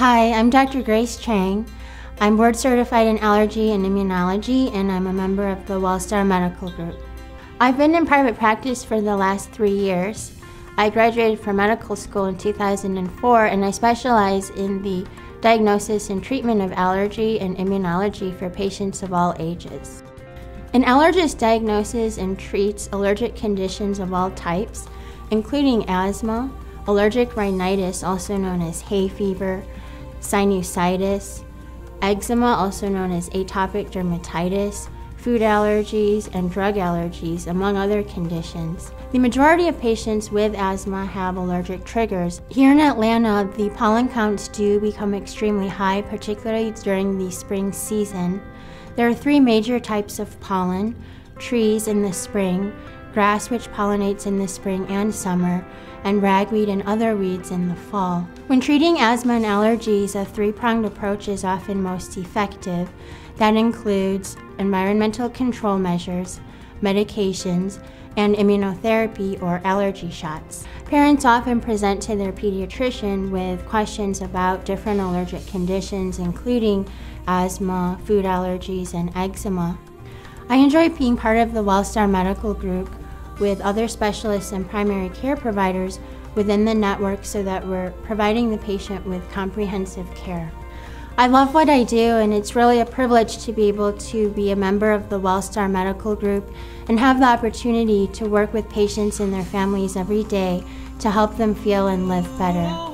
Hi, I'm Dr. Grace Chiang. I'm board certified in allergy and immunology, and I'm a member of the Wellstar Medical Group. I've been in private practice for the last three years. I graduated from medical school in 2004, and I specialize in the diagnosis and treatment of allergy and immunology for patients of all ages. An allergist diagnoses and treats allergic conditions of all types, including asthma, allergic rhinitis, also known as hay fever, sinusitis, eczema, also known as atopic dermatitis, food allergies, and drug allergies, among other conditions. The majority of patients with asthma have allergic triggers. Here in Atlanta, the pollen counts do become extremely high, particularly during the spring season. There are three major types of pollen trees in the spring, grass which pollinates in the spring and summer, and ragweed and other weeds in the fall. When treating asthma and allergies, a three pronged approach is often most effective. That includes environmental control measures, medications, and immunotherapy or allergy shots. Parents often present to their pediatrician with questions about different allergic conditions, including asthma, food allergies, and eczema. I enjoy being part of the Wellstar Medical Group with other specialists and primary care providers within the network so that we're providing the patient with comprehensive care. I love what I do, and it's really a privilege to be able to be a member of the Wellstar Medical Group and have the opportunity to work with patients and their families every day to help them feel and live better.